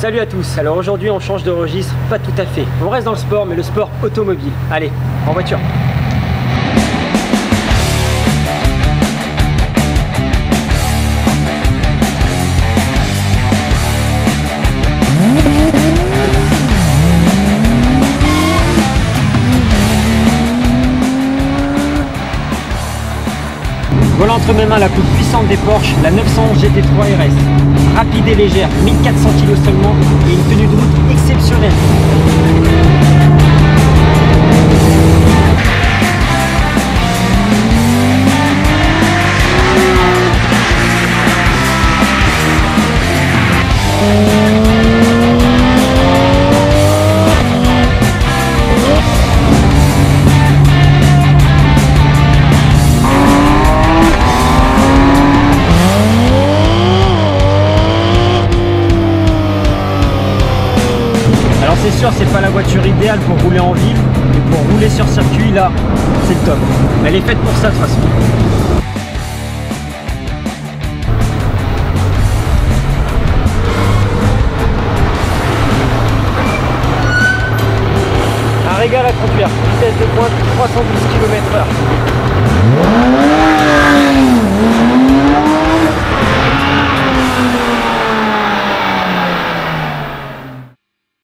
Salut à tous, alors aujourd'hui on change de registre, pas tout à fait. On reste dans le sport, mais le sport automobile. Allez, en voiture. Voilà entre mes mains la plus puissante des Porsche, la 911 GT3 RS. Rapide et légère, 1400 kg seulement et une tenue de route c'est sûr, c'est pas la voiture idéale pour rouler en ville, mais pour rouler sur circuit, là, c'est top. Elle est faite pour ça de toute façon. Un régal à conduire, vitesse de pointe 312 km/h.